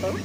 So